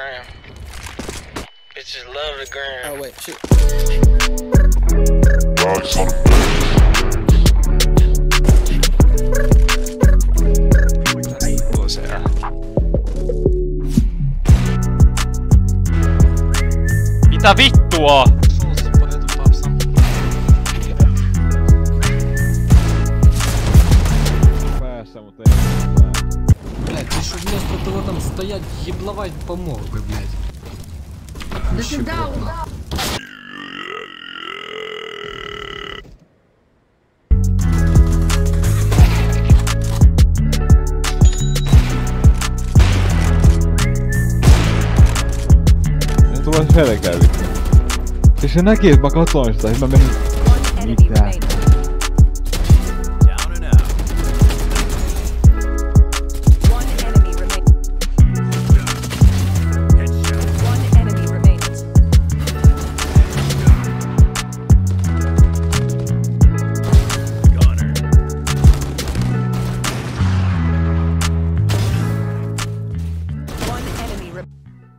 grind. Bitches love the grind. Oh wait, shit. Dogs on the Cos'era? Mitä vittua? Блядь, ты что вместо того там стоять, ебловать помог бы, блядь. Да ты дал, Ne tulee selkää vittu. Siis se näki, että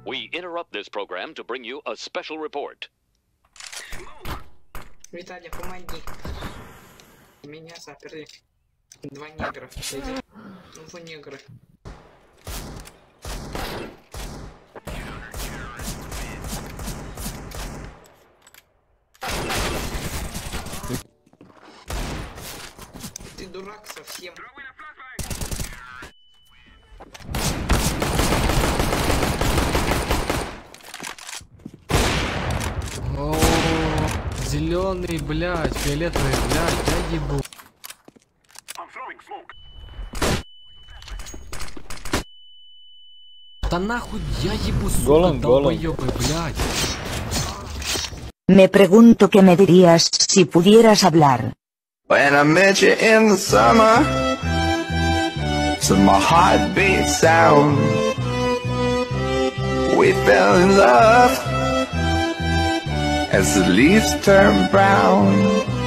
We interrupt this program to bring you a special report. Виталий, помоги. Меня заперли. Два негра. Иди. Ну вы негры. Ты дурак совсем. зеленый, блядь, фиолетовый, блядь, я ебу. Да нахуй я ебу, сука, Голом, голом. долбоёбы, блядь. Me pregunto qué me dirías si pudieras hablar. When I met you in the summer, to my heartbeat sound, we fell in love as the leaves turn brown.